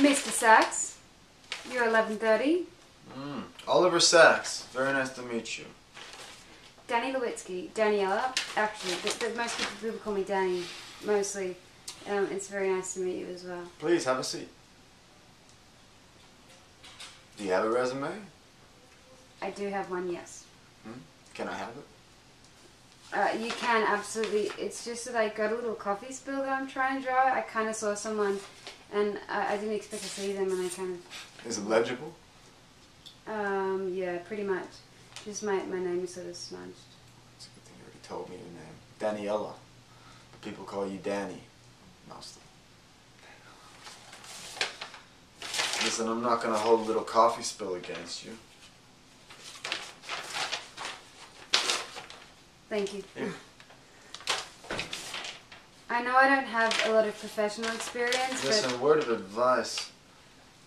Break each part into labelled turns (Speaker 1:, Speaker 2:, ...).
Speaker 1: Mr. Sachs, you're 1130.
Speaker 2: Mm. Oliver Sachs, Very nice to meet you.
Speaker 1: Danni Lowitski, Daniela. Actually, the, the, most people, call me Danni, mostly. Um, it's very nice to meet you as well.
Speaker 2: Please have a seat. Do you have a resume?
Speaker 1: I do have one, yes.
Speaker 2: Can I have it?
Speaker 1: Uh, you can absolutely. It's just that I got a little coffee spill that I'm trying to draw. I kind of saw someone, and I, I didn't expect to see them, and I kind of.
Speaker 2: Is it legible?
Speaker 1: um, yeah, pretty much. Just my my name is sort of smudged.
Speaker 2: It's a good thing you already told me your name. Daniela. But people call you Danni. Mostly. Listen, I'm not gonna hold a little coffee spill against you.
Speaker 1: Thank you.
Speaker 2: Here.
Speaker 1: I know I don't have a lot of professional experience,
Speaker 2: Listen, a word of advice.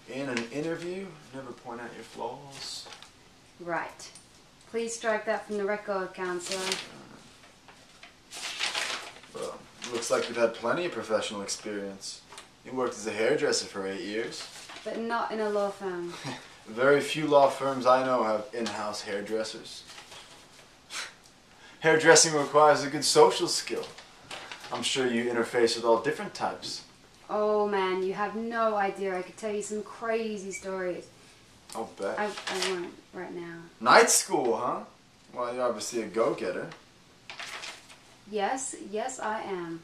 Speaker 2: In an interview, never point out your flaws.
Speaker 1: right. Please strike that from the record, counselor.
Speaker 2: Well, looks like you've had plenty of professional experience. You worked as a hairdresser for eight years.
Speaker 1: But not in a law firm.
Speaker 2: Very few law firms I know have in-house hairdressers. Hairdressing requires a good social skill. I'm sure you interface with all different types.
Speaker 1: Oh man, you have no idea. I could tell you some crazy stories.
Speaker 2: I'll bet.
Speaker 1: I, I won't right now.
Speaker 2: Night school, huh? Well, you're obviously a go-getter.
Speaker 1: Yes, yes, I am.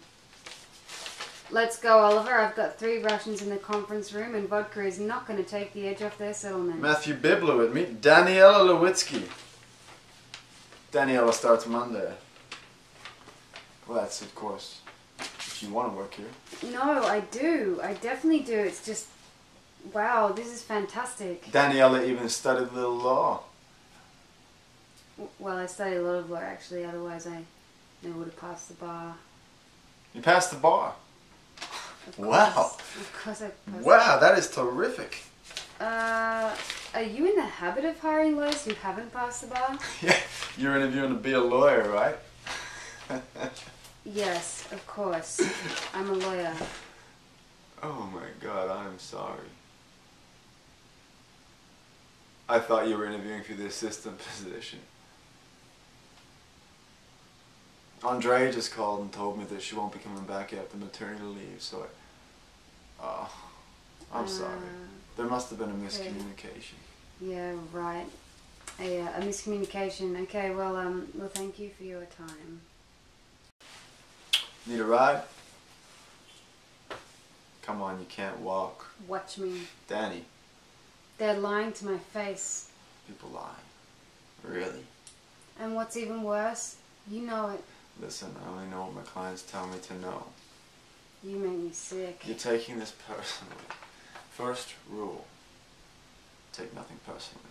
Speaker 1: Let's go, Oliver. I've got three Russians in the conference room, and vodka is not going to take the edge off their settlement.
Speaker 2: Matthew Biblewitt, meet Daniela Lowitski. Daniela starts Monday. Well, that's of course if you want to work here.
Speaker 1: No, I do. I definitely do. It's just, wow, this is fantastic.
Speaker 2: Daniela even studied a little law.
Speaker 1: Well, I studied a lot of law actually. Otherwise, I never would have passed the bar.
Speaker 2: You passed the bar.
Speaker 1: Of
Speaker 2: Wow.
Speaker 1: course. Of course, I passed.
Speaker 2: Wow, that is terrific.
Speaker 1: Uh, are you in the habit of hiring lawyers who haven't passed the bar?
Speaker 2: Yeah, you're interviewing to be a lawyer, right?
Speaker 1: Yes, of course. I'm a lawyer.
Speaker 2: oh my god, I'm sorry. I thought you were interviewing for the assistant position. Andre just called and told me that she won't be coming back after maternity leave, so I. Oh, I'm sorry.
Speaker 1: Uh,
Speaker 2: There must have been a miscommunication.
Speaker 1: Yeah, right. A, uh, a miscommunication. Okay, well, um, well, thank you for your time.
Speaker 2: Need a ride? Come on, you can't walk.
Speaker 1: Watch me.
Speaker 2: Danni,
Speaker 1: They're lying to my face.
Speaker 2: people lie. Really?
Speaker 1: And what's even worse, you know it.
Speaker 2: Listen, I only know what my clients tell me to know.
Speaker 1: You make me sick.
Speaker 2: You're taking this personally. First rule take nothing personally.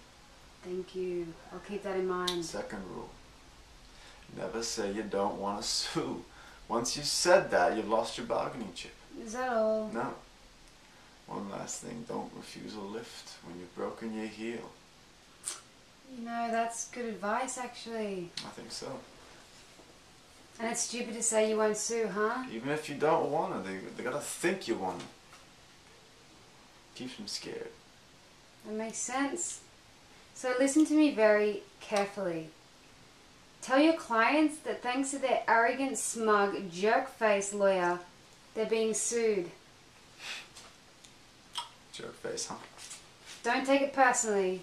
Speaker 1: Thank you. I'll keep that in mind.
Speaker 2: Second rule never say you don't want to sue. Once you said that, you've lost your bargaining chip.
Speaker 1: Is that all?
Speaker 2: No. One last thing don't refuse a lift when you've broken your heel.
Speaker 1: You know, that's good advice, actually.
Speaker 2: I think so.
Speaker 1: And it's stupid to say you won't sue, huh?
Speaker 2: Even if you don't want to, they, they gotta think you want to. Keeps them scared.
Speaker 1: That makes sense. So listen to me very carefully. Tell your clients that thanks to their arrogant, smug, jerk-faced lawyer, they're being sued.
Speaker 2: Jerk face, huh?
Speaker 1: Don't take it personally.